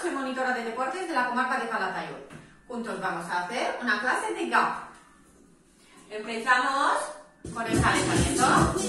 soy monitora de deportes de la comarca de Calatayud. Juntos vamos a hacer una clase de gap. Empezamos con el calentamiento.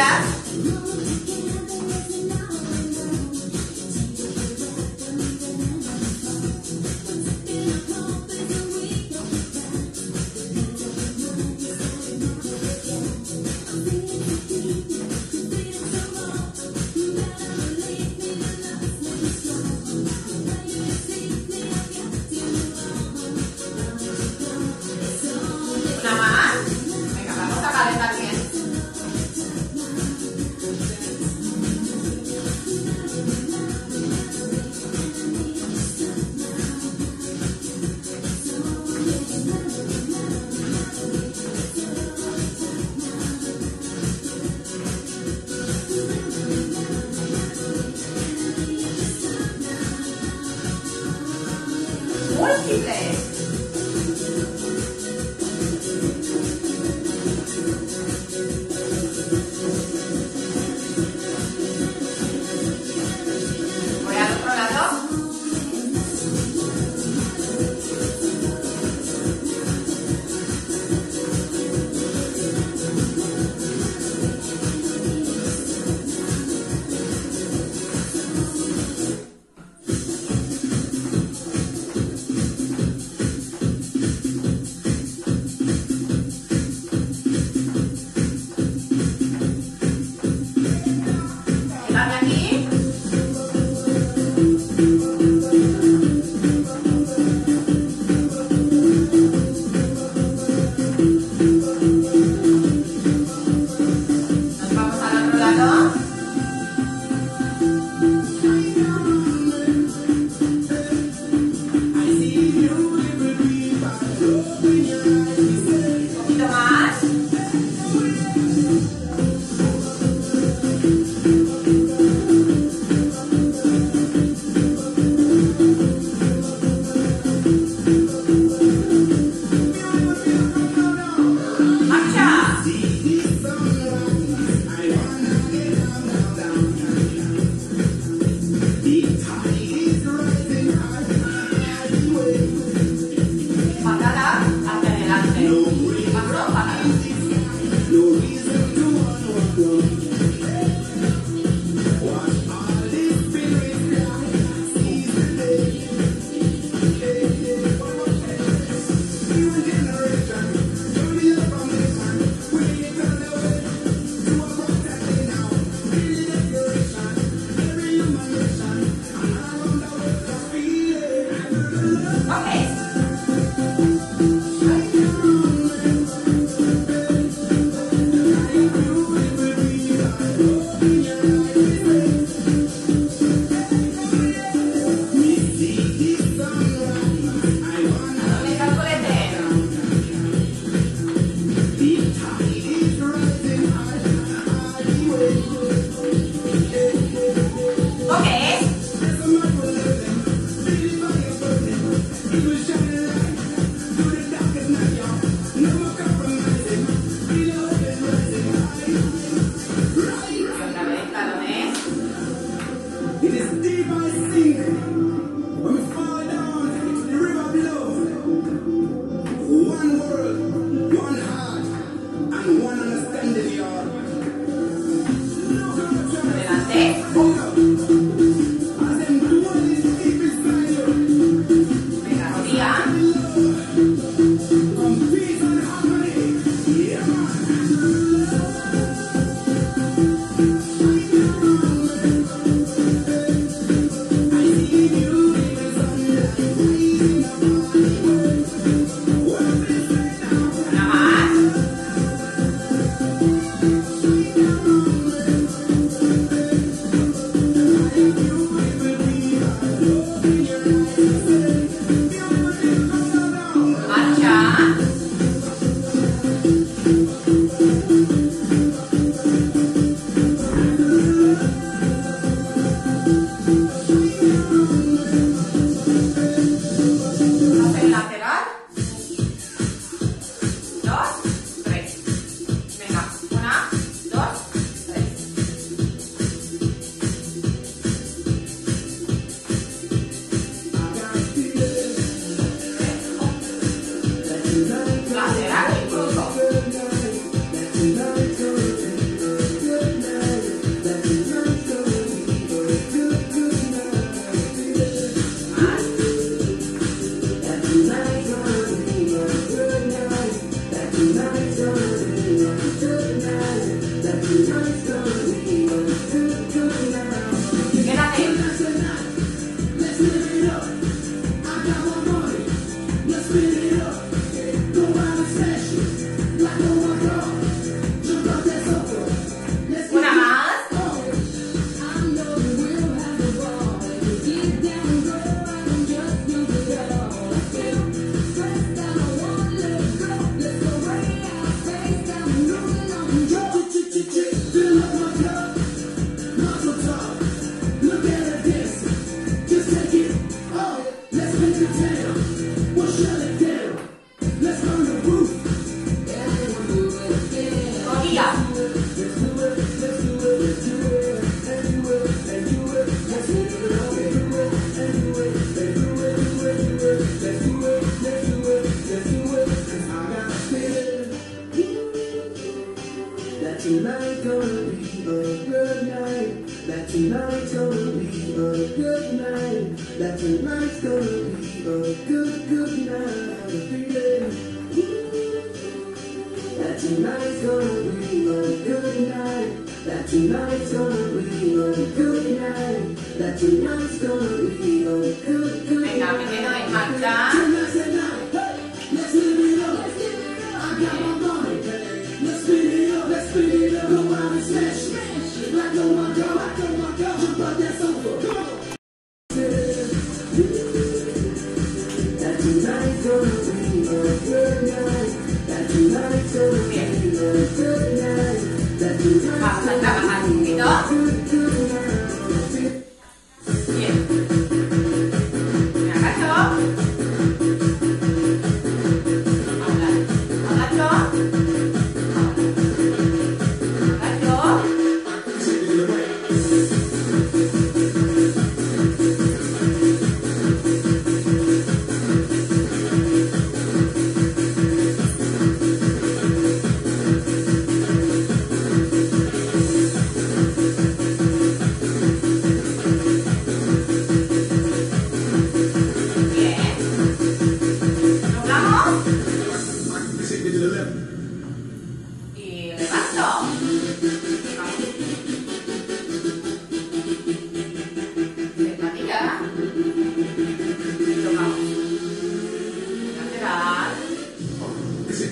Yes.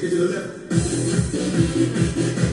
to the left.